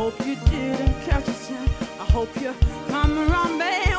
hope you didn't catch a sound. I hope you come around, baby.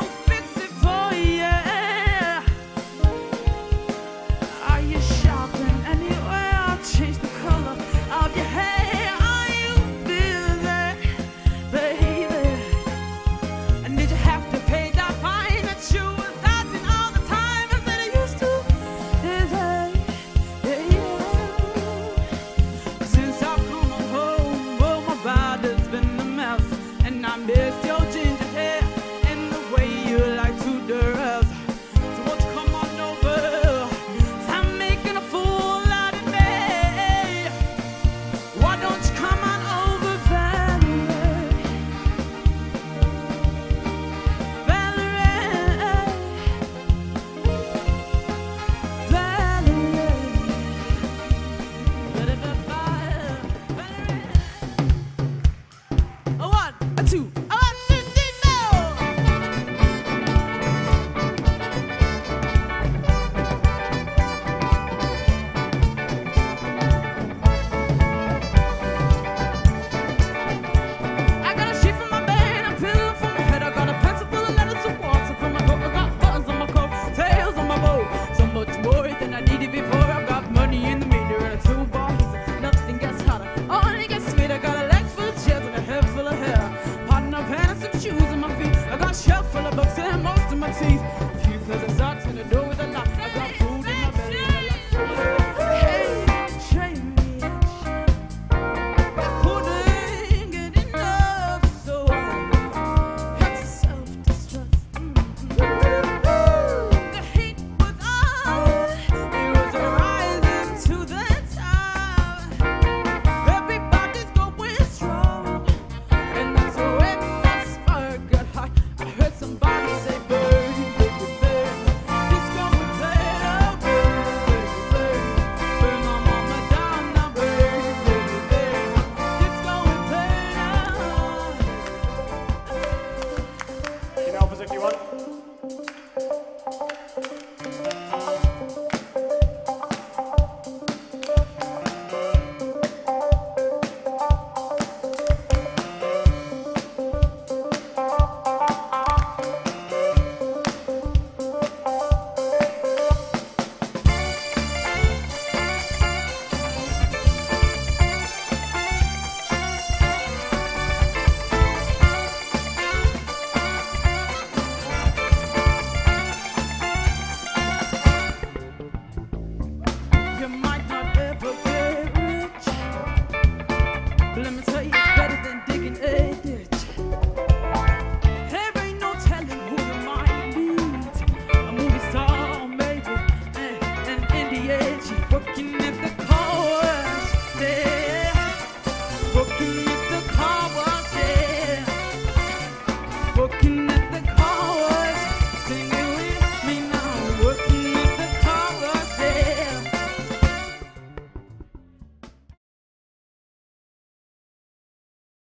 some shoes on my feet. I got a shelf full of books and most of my teeth. A few pairs of socks in the door.